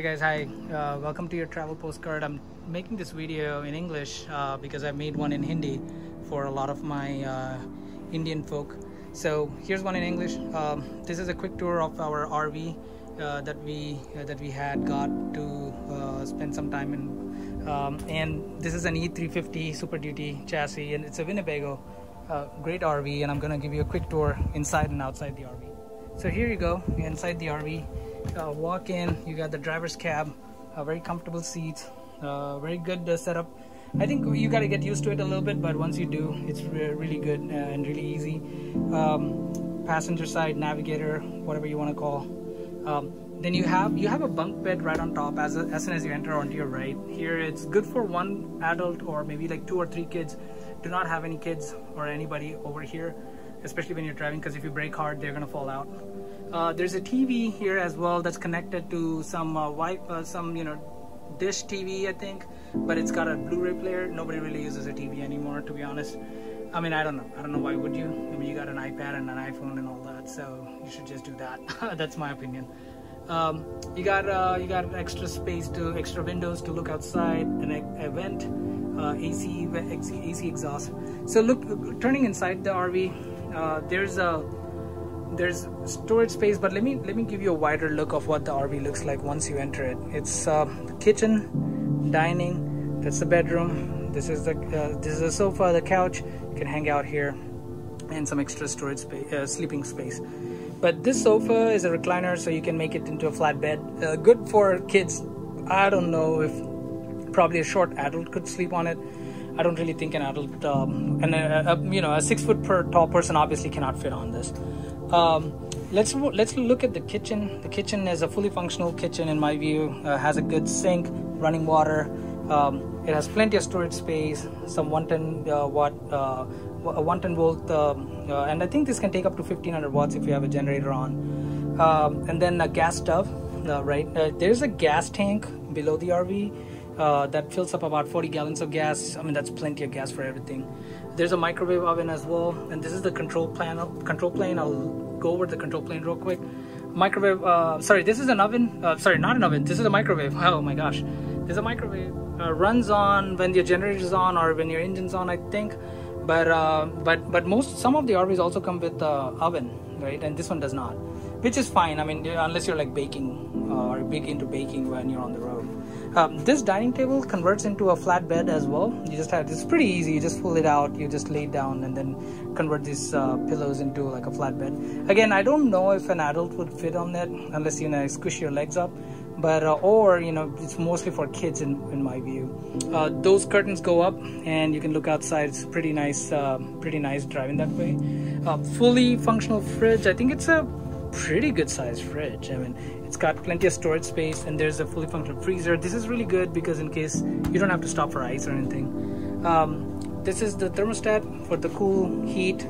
Hey guys, hi. Uh, welcome to your travel postcard. I'm making this video in English uh, because I made one in Hindi for a lot of my uh, Indian folk. So here's one in English. Um, this is a quick tour of our RV uh, that we uh, that we had got to uh, spend some time in. Um, and this is an E350 Super Duty chassis, and it's a Winnebago, great RV. And I'm gonna give you a quick tour inside and outside the RV. So here you go, inside the RV uh, walk in you got the driver's cab uh, very comfortable seats uh, very good uh, setup. I think you got to get used to it a little bit but once you do it's re really good uh, and really easy. Um, passenger side navigator whatever you want to call. Um, then you have you have a bunk bed right on top as, a, as soon as you enter onto your right. Here it's good for one adult or maybe like two or three kids. Do not have any kids or anybody over here especially when you're driving because if you brake hard they're gonna fall out uh, there's a TV here as well that's connected to some uh, uh, some you know dish TV I think but it's got a Blu-ray player. Nobody really uses a TV anymore to be honest. I mean I don't know. I don't know why would you? I mean you got an iPad and an iPhone and all that so you should just do that. That's my opinion. Um, you got uh, you got extra space to extra windows to look outside and a, vent uh, AC AC exhaust. So look turning inside the RV uh, there's a there's storage space but let me let me give you a wider look of what the RV looks like once you enter it. It's uh, kitchen dining that's the bedroom this is the uh, this is the sofa the couch you can hang out here and some extra storage space uh, sleeping space. But this sofa is a recliner so you can make it into a flat bed uh, good for kids. I don't know if probably a short adult could sleep on it. I don't really think an adult um, and a, a, you know a six foot per tall person obviously cannot fit on this um, let's let's look at the kitchen. The kitchen is a fully functional kitchen in my view. Uh, has a good sink, running water. Um, it has plenty of storage space. Some 110 uh, watt, uh, 110 volt, um, uh, and I think this can take up to 1500 watts if you have a generator on. Um, and then a gas stove. Uh, right, uh, there's a gas tank below the RV. Uh, that fills up about 40 gallons of gas. I mean, that's plenty of gas for everything. There's a microwave oven as well, and this is the control panel. Control plane. I'll go over the control plane real quick. Microwave. Uh, sorry, this is an oven. Uh, sorry, not an oven. This is a microwave. Oh my gosh, there's a microwave. Uh, runs on when your generator is on or when your engine's on, I think. But uh, but but most some of the RVs also come with oven, right? And this one does not, which is fine. I mean, unless you're like baking uh, or big into baking when you're on the road. Um, this dining table converts into a flat bed as well. You just have it's pretty easy. You just pull it out, you just lay down, and then convert these uh, pillows into like a flat bed. Again, I don't know if an adult would fit on that unless you know squish your legs up, but uh, or you know it's mostly for kids in in my view. Uh, those curtains go up, and you can look outside. It's pretty nice, uh, pretty nice driving that way. Uh, fully functional fridge. I think it's a pretty good sized fridge. I mean, it's got plenty of storage space and there's a fully functional freezer. This is really good because in case you don't have to stop for ice or anything. Um, this is the thermostat for the cool heat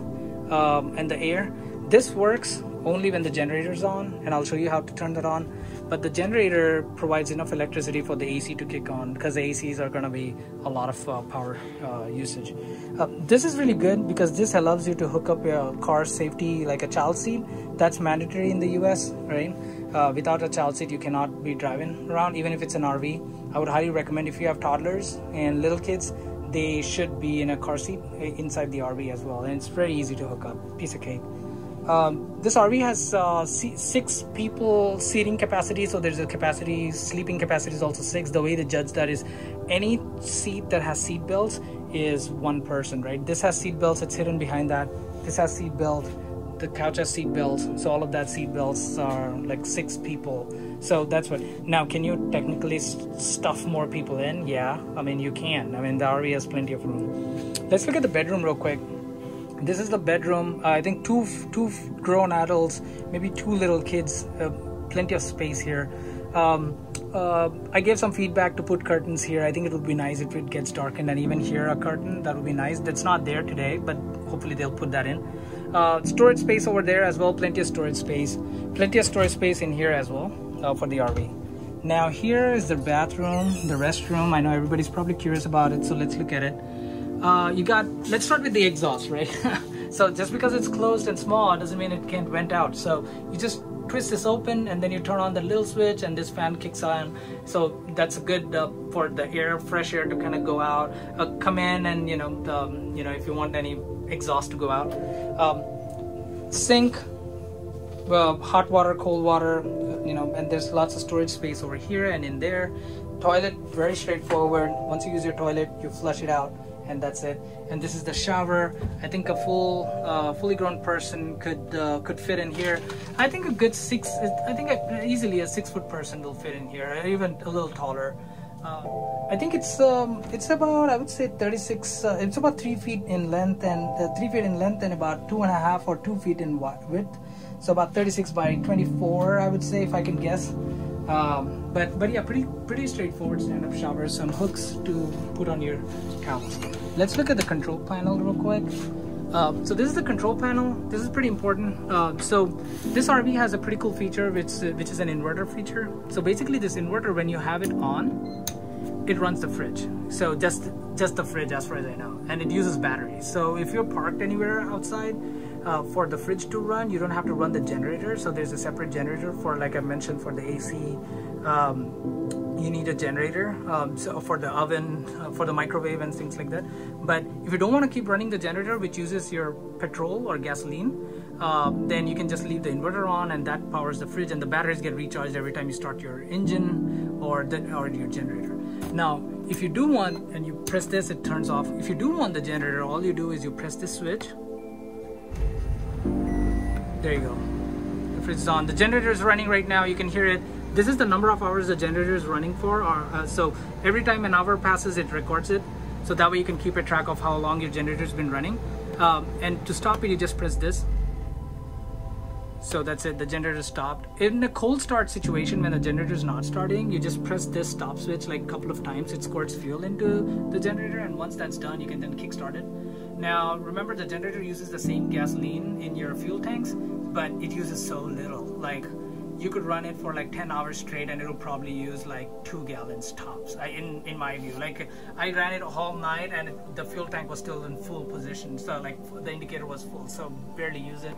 um, and the air. This works only when the generator is on and I'll show you how to turn that on but the generator provides enough electricity for the AC to kick on because the ACs are going to be a lot of uh, power uh, usage. Uh, this is really good because this allows you to hook up your car safety like a child seat. That's mandatory in the US, right? Uh, without a child seat, you cannot be driving around even if it's an RV. I would highly recommend if you have toddlers and little kids, they should be in a car seat uh, inside the RV as well. And it's very easy to hook up, piece of cake. Um, this RV has uh, six people seating capacity, so there's a capacity, sleeping capacity is also six. The way they judge that is any seat that has seat belts is one person, right? This has seat belts, it's hidden behind that. This has seat belt, the couch has seat belts, so all of that seat belts are like six people. So that's what. Now, can you technically stuff more people in? Yeah, I mean, you can. I mean, the RV has plenty of room. Let's look at the bedroom real quick this is the bedroom uh, i think two two grown adults maybe two little kids uh, plenty of space here um, uh, I gave some feedback to put curtains here. I think it would be nice if it gets darkened and even here a curtain. That would be nice. That's not there today, but hopefully they'll put that in. Uh, storage space over there as well. Plenty of storage space. Plenty of storage space in here as well uh, for the RV. Now here is the bathroom, the restroom. I know everybody's probably curious about it, so let's look at it uh, you got let's start with the exhaust right? So just because it's closed and small doesn't mean it can't vent out. So you just twist this open and then you turn on the little switch and this fan kicks on. So that's good uh, for the air fresh air to kind of go out. Uh, come in and you know the, you know if you want any exhaust to go out. Um, sink uh, hot water cold water you know and there's lots of storage space over here and in there toilet very straightforward once you use your toilet you flush it out and that's it and this is the shower i think a full uh, fully grown person could uh, could fit in here i think a good six i think easily a six foot person will fit in here even a little taller uh, I think it's um, it's about I would say 36. Uh, it's about three feet in length and uh, three feet in length and about two and a half or two feet in width. So about 36 by 24, I would say, if I can guess. Um, but but yeah, pretty pretty straightforward stand-up shower. Some hooks to put on your towels. Let's look at the control panel real quick. Uh, so this is the control panel. This is pretty important. Uh, so this RV has a pretty cool feature, which which is an inverter feature. So basically, this inverter, when you have it on, it runs the fridge. So just just the fridge, as far as I know, and it uses batteries. So if you're parked anywhere outside, uh, for the fridge to run, you don't have to run the generator. So there's a separate generator for, like I mentioned, for the AC. Um, you need a generator um, so for the oven, uh, for the microwave and things like that. But if you don't want to keep running the generator, which uses your petrol or gasoline, uh, then you can just leave the inverter on and that powers the fridge and the batteries get recharged every time you start your engine or, the, or your generator. Now, if you do want, and you press this, it turns off. If you do want the generator, all you do is you press this switch there you go. The fridge is on. The generator is running right now. You can hear it. This is the number of hours the generator is running for. Or, uh, so every time an hour passes, it records it. So that way you can keep a track of how long your generator has been running. Um, and to stop it, you just press this. So that's it, the generator stopped. In a cold start situation, when the generator is not starting, you just press this stop switch like a couple of times. It squirts fuel into the generator, and once that's done, you can then kickstart it. Now, remember the generator uses the same gasoline in your fuel tanks, but it uses so little. Like, you could run it for like 10 hours straight and it'll probably use like two gallons tops I, in in my view like i ran it all night and the fuel tank was still in full position so like the indicator was full so barely use it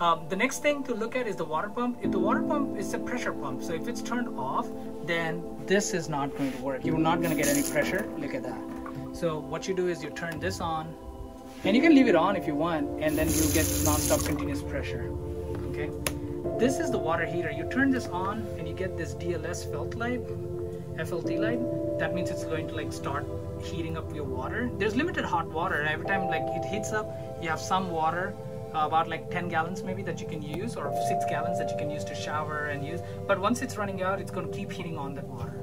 um, the next thing to look at is the water pump. If the water pump is a pressure pump so if it's turned off then this is not going to work. You're not going to get any pressure. Look at that. So what you do is you turn this on and you can leave it on if you want and then you get non-stop continuous pressure. Okay? This is the water heater. You turn this on and you get this DLS felt light FLT light. That means it's going to like start heating up your water. There's limited hot water. Every time like it heats up you have some water uh, about like 10 gallons maybe that you can use or 6 gallons that you can use to shower and use. But once it's running out it's going to keep heating on that water.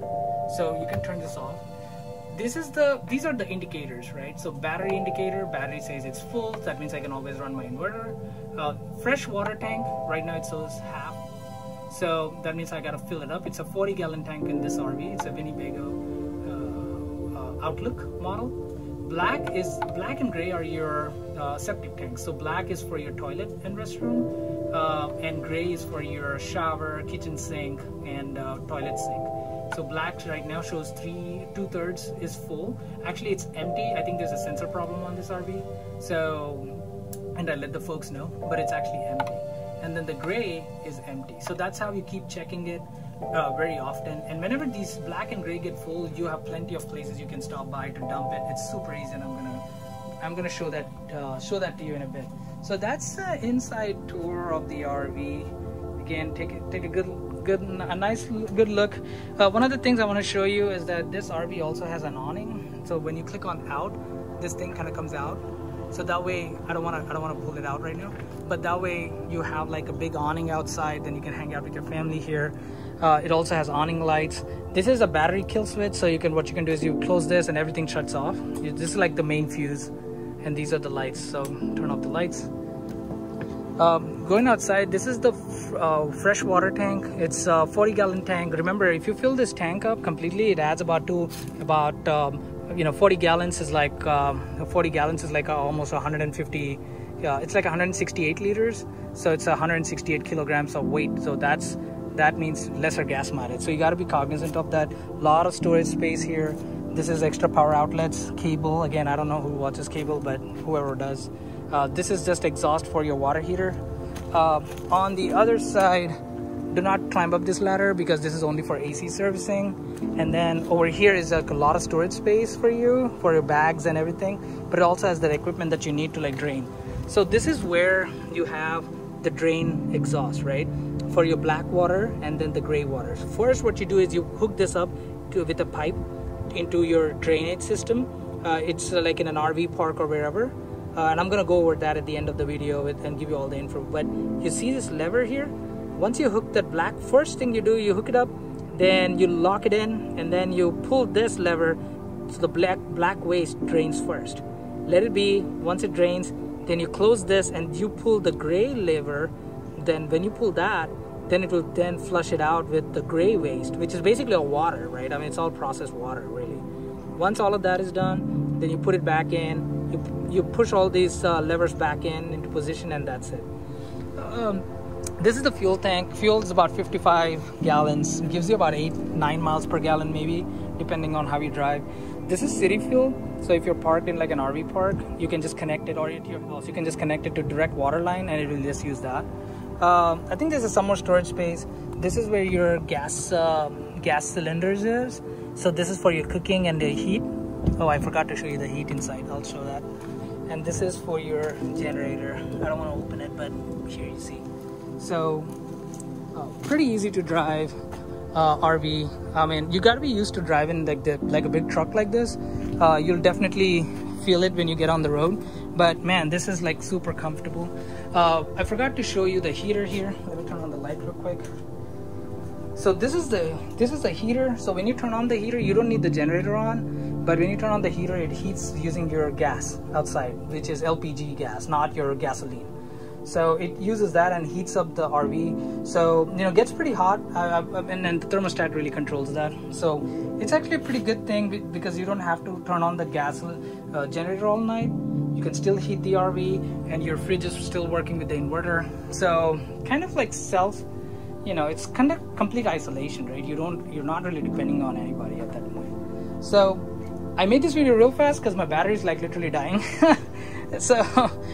So you can turn this off. This is the these are the indicators right? So battery indicator battery says it's full. That means I can always run my inverter. Uh, fresh water tank right now it shows half. So that means I gotta fill it up. It's a 40 gallon tank in this RV it's a Winnebago uh, uh, Outlook model black is black and gray are your uh, septic tanks. So black is for your toilet and restroom uh, and gray is for your shower kitchen sink and uh, toilet sink. So black right now shows three two thirds is full. Actually it's empty. I think there's a sensor problem on this rv so and i let the folks know but it's actually empty. And then the gray is empty. So that's how you keep checking it uh, very often. And whenever these black and gray get full you have plenty of places you can stop by to dump it. It's super easy and i'm gonna i'm gonna show that uh, show that to you in a bit. So that's the inside tour of the rv again take a, take a good good a nice good look. Uh, one of the things I want to show you is that this RV also has an awning. So when you click on out this thing kind of comes out so that way I don't want to I don't want to pull it out right now. But that way you have like a big awning outside then you can hang out with your family here. Uh, it also has awning lights. This is a battery kill switch so you can what you can do is you close this and everything shuts off. This is like the main fuse and these are the lights so turn off the lights. Um, going outside this is the uh, fresh water tank. It's a 40 gallon tank. Remember if you fill this tank up completely it adds about two about um, you know 40 gallons is like um, 40 gallons is like uh, almost 150 yeah it's like 168 liters. So it's 168 kilograms of weight. So that's that means lesser gas mileage. So you got to be cognizant of that. A lot of storage space here. This is extra power outlets cable. Again i don't know who watches cable but whoever does. Uh, this is just exhaust for your water heater. Uh, on the other side do not climb up this ladder because this is only for AC servicing. And then over here is like a lot of storage space for you for your bags and everything but it also has the equipment that you need to like drain. So this is where you have the drain exhaust right for your black water and then the gray water. So first what you do is you hook this up to with a pipe into your drainage system. Uh, it's uh, like in an RV park or wherever. Uh, and I'm gonna go over that at the end of the video with, and give you all the info. But you see this lever here once you hook that black first thing you do you hook it up then you lock it in and then you pull this lever so the black black waste drains first. Let it be once it drains then you close this and you pull the gray lever. Then when you pull that then it will then flush it out with the gray waste which is basically a water right? I mean it's all processed water really. Once all of that is done then you put it back in. You, you push all these uh, levers back in into position and that's it. Um, this is the fuel tank. Fuel is about 55 gallons. It gives you about 8 9 miles per gallon maybe depending on how you drive. This is city fuel so if you're parked in like an rv park you can just connect it or at your house you can just connect it to direct water line and it will just use that. Um, i think this is some more storage space. This is where your gas um, gas cylinders is. So this is for your cooking and the heat. Oh i forgot to show you the heat inside. I'll show that. And this is for your generator. I don't want to open it but here you see so uh, pretty easy to drive uh, RV. I mean, you gotta be used to driving like the like a big truck like this. Uh, you'll definitely feel it when you get on the road. But man, this is like super comfortable. Uh, I forgot to show you the heater here. Let me turn on the light real quick. So this is the this is the heater. So when you turn on the heater, you don't need the generator on. But when you turn on the heater, it heats using your gas outside, which is LPG gas, not your gasoline so it uses that and heats up the RV so you know gets pretty hot uh, uh, and the thermostat really controls that. So it's actually a pretty good thing because you don't have to turn on the gas uh, generator all night. You can still heat the RV and your fridge is still working with the inverter. So kind of like self you know it's kind of complete isolation right? You don't you're not really depending on anybody at that point. So I made this video real fast because my battery is like literally dying so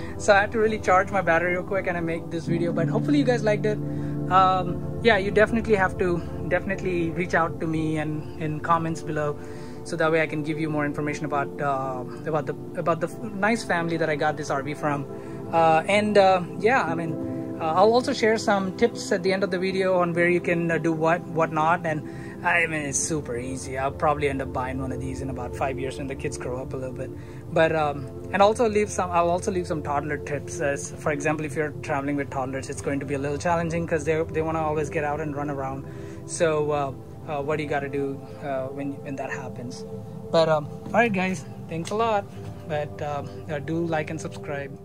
so i had to really charge my battery real quick and i make this video but hopefully you guys liked it. Um, yeah you definitely have to definitely reach out to me and in comments below so that way i can give you more information about uh, about the about the nice family that i got this rv from. Uh, and uh, yeah i mean uh, i'll also share some tips at the end of the video on where you can uh, do what what not and I mean, it's super easy. I'll probably end up buying one of these in about five years when the kids grow up a little bit. But um, and also leave some. I'll also leave some toddler tips. As for example, if you're traveling with toddlers, it's going to be a little challenging because they they want to always get out and run around. So uh, uh, what do you got to do uh, when when that happens? But um, all right, guys, thanks a lot. But um, do like and subscribe.